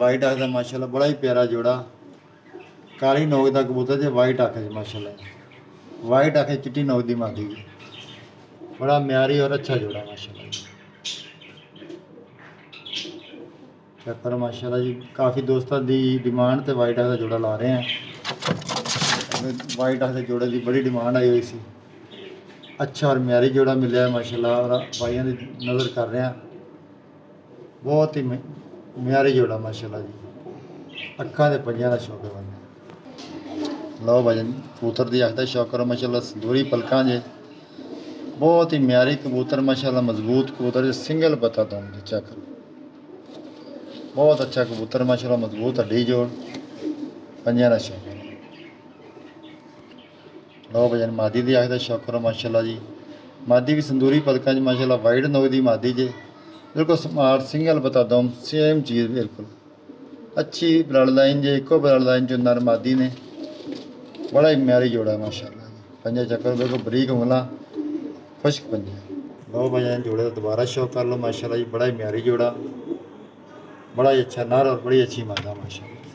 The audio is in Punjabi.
ਵਾਈਟ ਅੱਖ ਦਾ ਮਾਸ਼ਾਅੱਲਾ, ਬੜਾ ਹੀ ਪਿਆਰਾ ਜੋੜਾ। ਕਾਲੀ ਨੋਕ ਦਾ ਕਬੂਤਰ ਤੇ ਵਾਈਟ ਅੱਖ ਹੈ ਮਾਸ਼ਾਅੱਲਾ। ਵਾਈਟ ਅੱਖ ਚਿੱਟੀ ਨੋਕ ਦੀ ਮਾਦੀ। ਬੜਾ ਮਿਆਰੀ ਔਰ ਅੱਛਾ ਜੋੜਾ, ਮਾਸ਼ਾਅੱਲਾ ਜੀ। ਚੱਕਰ, ਮਾਸ਼ਾਅੱਲਾ ਜੀ, ਕਾਫੀ ਦੋਸਤਾਂ ਦੀ ਡਿਮਾਂਡ ਤੇ ਵਾਈਟ ਅੱਖ ਦਾ ਜੋੜਾ ਲਾ ਰਹੇ ਆ। ਵਾਈਟ ਅੱਖ ਦੇ ਜੋੜੇ ਦੀ ਬੜੀ ਡਿਮਾਂਡ ਆਈ ਹੋਈ ਸੀ। ਅੱਛਾ ਔਰ ਮਿਆਰੀ ਜੋੜਾ ਮਿਲਿਆ, ਮਾਸ਼ਾਅੱਲਾ, ਔਰ ਭਾਈਆਂ ਦੀ ਨਜ਼ਰ ਕਰ ਰਹੇ ਆ। ਬਹੁਤ ਹੀ ਮਿਆਰੀ ਜੋੜਾ ਮਾਸ਼ਾਅੱਲਾ ਜੀ। ਅੱਖਾਂ ਦੇ ਪੰਜਾਂ ਦਾ ਸ਼ੌਕ ਹੈ ਬੰਦੇ ਲਓ ਭਜਨ ਕਬੂਤਰ ਦੀ ਅੱਖ ਦਾ ਸ਼ੌਕ ਕਰੋ, ਮਾਸ਼ਾਅੱਲਾ ਸੰਦੂਰੀ ਪਲਕਾਂ ਜੇ। ਬਹੁਤ ਹੀ ਮਿਆਰੀ ਕਬੂਤਰ, ਮਾਸ਼ਾਅੱਲਾ, ਮਜ਼ਬੂਤ ਕਬੂਤਰ ਜੇ, ਸਿੰਗਲ ਪਤਾ ਤੋਂ ਜੀ ਚੱਕ। ਬਹੁਤ ਅੱਛਾ ਕਬੂਤਰ, ਮਾਸ਼ਾਅੱਲਾ, ਮਜ਼ਬੂਤ, ਹੱਡੀ ਜੋੜ। ਪੰਜਾਂ ਦਾ ਸ਼ੌਕ ਲਓ ਭਜਨ ਮਾਦੀ ਦੀ ਅੱਖ ਦਾ ਸ਼ੌਕ ਕਰੋ, ਮਾਸ਼ਾਅੱਲਾ ਜੀ। ਮਾਦੀ ਵੀ ਸੰਦੂਰੀ ਪਲਕਾਂ 'ਚ, ਮਾਸ਼ਾਅੱਲਾ ਵਾਈਟ ਨੋਕ ਦੀ ਮਾਦੀ ਜੇ। ਬਿਲਕੁਲ ਸਮਾਰਟ ਸਿੰਗਲ ਬਤਾ ਦਮ ਸੇਮ ਚੀਜ਼ ਬਿਲਕੁਲ ਅੱਛੀ ਬਲੱਡ ਲਾਈਨ ਜੇ ਇੱਕੋ ਬਲੱਡ ਲਾਈਨ ਚ ਨਰ ਮਾਦੀ ਨੇ ਬੜਾ ਹੀ ਮਿਆਰੀ ਜੋੜਾ ਮਾਸ਼ਾਅੱਲਾ ਜੀ ਪੰਜਾ ਚੱਕਰ ਬਿਲਕੁਲ ਬਰੀਕ ਉਂਗਲਾਂ ਖੁਸ਼ਕ ਪੰਜੇ ਲਓ ਭਾਈਆਂ ਜੋੜੇ ਦਾ ਦੁਬਾਰਾ ਸ਼ੌਕ ਕਰ ਲਓ ਮਾਸ਼ਾਅੱਲਾ ਜੀ ਬੜਾ ਹੀ ਮਿਆਰੀ ਜੋੜਾ ਬੜਾ ਹੀ ਅੱਛਾ ਨਰ ਔਰ ਬੜੀ ਅੱਛੀ ਮਾਦਾ ਮਾਸ਼ਾਅੱਲਾ